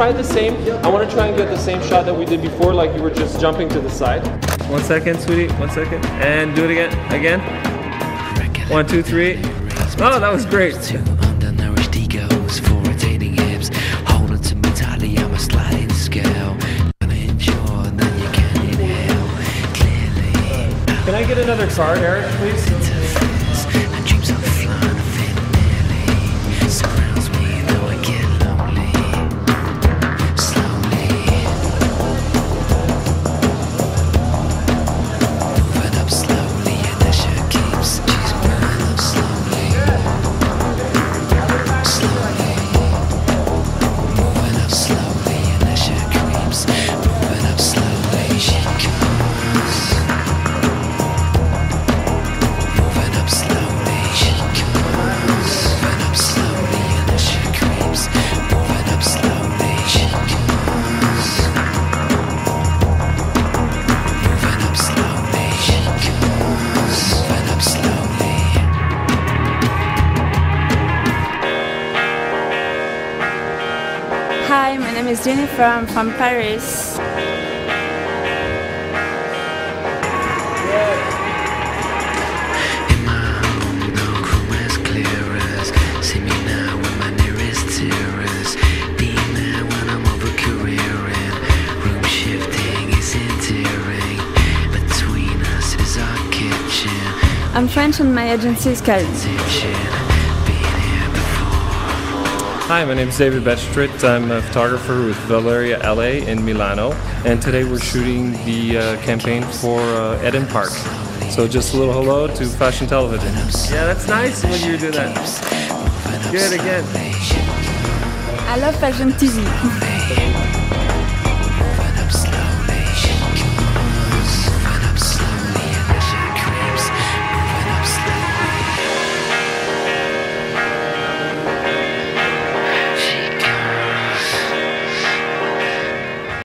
try the same. I want to try and get the same shot that we did before, like you were just jumping to the side. One second, sweetie. One second. And do it again. Again. One, two, three. Oh, that was great. undernourished egos for retaining hips. Holding to mentality, I'm sliding scale. Gonna endure, then you can inhale. Clearly, Can I get another card, Eric, please? My name is Jennifer. I'm from Paris. I'm French and my agency is called Hi, my name is David Betchtrit. I'm a photographer with Valeria LA in Milano, and today we're shooting the uh, campaign for uh, Eden Park. So just a little hello to Fashion Television. Yeah, that's nice when you do that. Good again. I love Fashion TV.